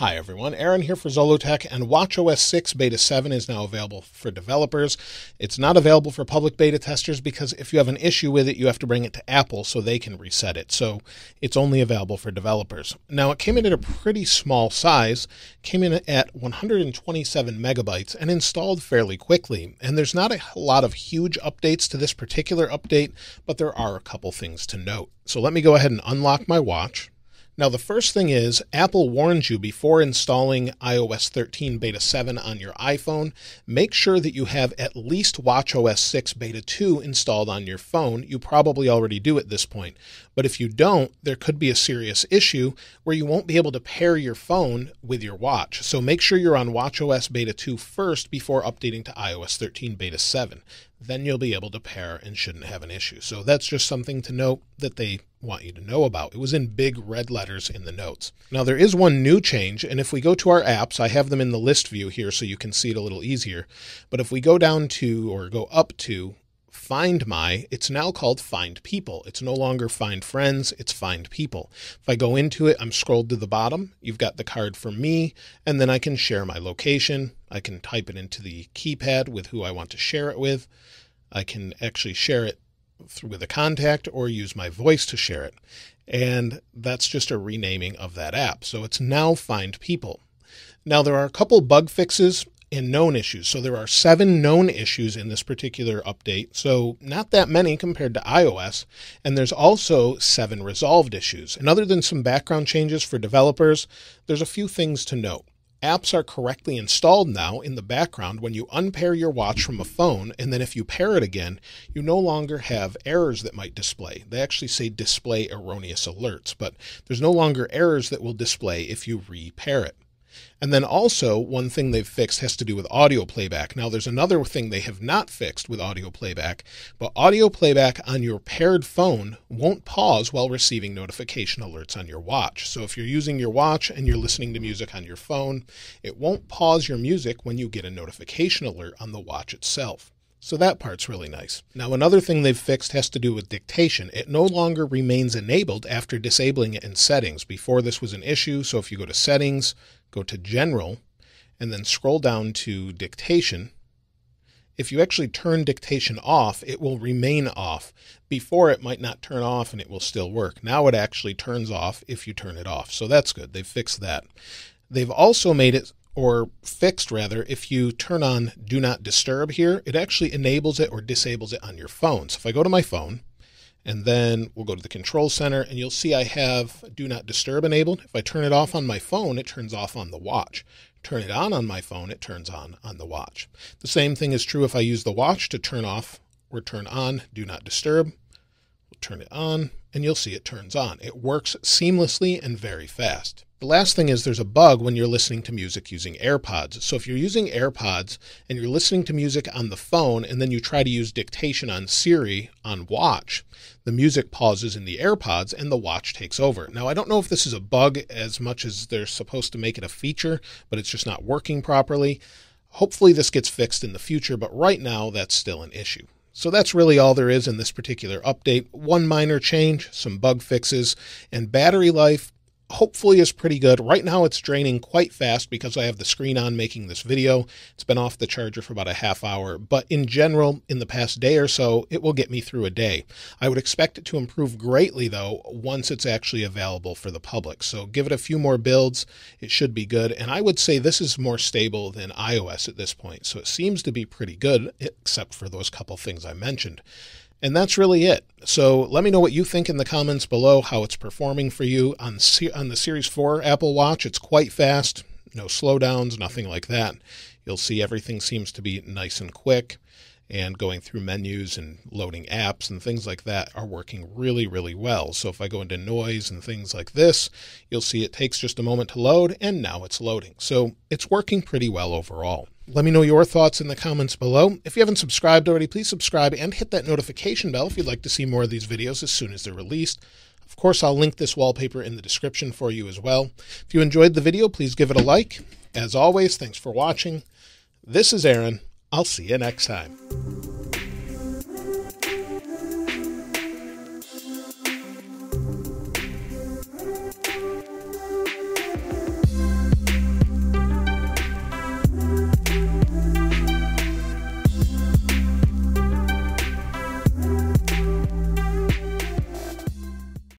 Hi everyone, Aaron here for Zollotech, and WatchOS 6 Beta 7 is now available for developers. It's not available for public beta testers because if you have an issue with it, you have to bring it to Apple so they can reset it. So it's only available for developers. Now it came in at a pretty small size, came in at 127 megabytes, and installed fairly quickly. And there's not a lot of huge updates to this particular update, but there are a couple things to note. So let me go ahead and unlock my watch. Now, the first thing is Apple warns you before installing iOS 13 Beta 7 on your iPhone, make sure that you have at least WatchOS 6 Beta 2 installed on your phone. You probably already do at this point. But if you don't, there could be a serious issue where you won't be able to pair your phone with your watch. So make sure you're on WatchOS Beta 2 first before updating to iOS 13 Beta 7 then you'll be able to pair and shouldn't have an issue. So that's just something to note that they want you to know about. It was in big red letters in the notes. Now there is one new change, and if we go to our apps, I have them in the list view here so you can see it a little easier. But if we go down to or go up to Find My, it's now called Find People. It's no longer Find Friends, it's Find People. If I go into it, I'm scrolled to the bottom. You've got the card for me, and then I can share my location. I can type it into the keypad with who I want to share it with. I can actually share it with a contact or use my voice to share it. And that's just a renaming of that app. So it's now Find People. Now, there are a couple bug fixes and known issues. So there are seven known issues in this particular update. So not that many compared to iOS. And there's also seven resolved issues. And other than some background changes for developers, there's a few things to note. Apps are correctly installed now in the background when you unpair your watch from a phone, and then if you pair it again, you no longer have errors that might display. They actually say display erroneous alerts, but there's no longer errors that will display if you repair it. And then also, one thing they've fixed has to do with audio playback. Now, there's another thing they have not fixed with audio playback, but audio playback on your paired phone won't pause while receiving notification alerts on your watch. So, if you're using your watch and you're listening to music on your phone, it won't pause your music when you get a notification alert on the watch itself. So that part's really nice. Now, another thing they've fixed has to do with dictation. It no longer remains enabled after disabling it in settings. Before this was an issue, so if you go to settings, go to general, and then scroll down to dictation, if you actually turn dictation off, it will remain off. Before it might not turn off and it will still work. Now it actually turns off if you turn it off. So that's good. They've fixed that. They've also made it or fixed rather, if you turn on do not disturb here, it actually enables it or disables it on your phone. So if I go to my phone and then we'll go to the control center and you'll see I have do not disturb enabled. If I turn it off on my phone, it turns off on the watch. Turn it on on my phone, it turns on on the watch. The same thing is true if I use the watch to turn off or turn on do not disturb. We'll turn it on and you'll see it turns on. It works seamlessly and very fast. The last thing is there's a bug when you're listening to music using AirPods. So if you're using AirPods and you're listening to music on the phone and then you try to use dictation on Siri on Watch, the music pauses in the AirPods and the watch takes over. Now, I don't know if this is a bug as much as they're supposed to make it a feature, but it's just not working properly. Hopefully, this gets fixed in the future, but right now, that's still an issue. So that's really all there is in this particular update. One minor change, some bug fixes, and battery life hopefully is pretty good. Right now it's draining quite fast because I have the screen on making this video. It's been off the charger for about a half hour, but in general, in the past day or so, it will get me through a day. I would expect it to improve greatly though once it's actually available for the public. So give it a few more builds, it should be good. And I would say this is more stable than iOS at this point. So it seems to be pretty good, except for those couple things I mentioned. And that's really it. So let me know what you think in the comments below, how it's performing for you on, on the Series 4 Apple Watch. It's quite fast, no slowdowns, nothing like that. You'll see everything seems to be nice and quick, and going through menus and loading apps and things like that are working really, really well. So if I go into noise and things like this, you'll see it takes just a moment to load, and now it's loading. So it's working pretty well overall. Let me know your thoughts in the comments below. If you haven't subscribed already, please subscribe and hit that notification bell if you'd like to see more of these videos as soon as they're released. Of course, I'll link this wallpaper in the description for you as well. If you enjoyed the video, please give it a like. As always, thanks for watching. This is Aaron. I'll see you next time.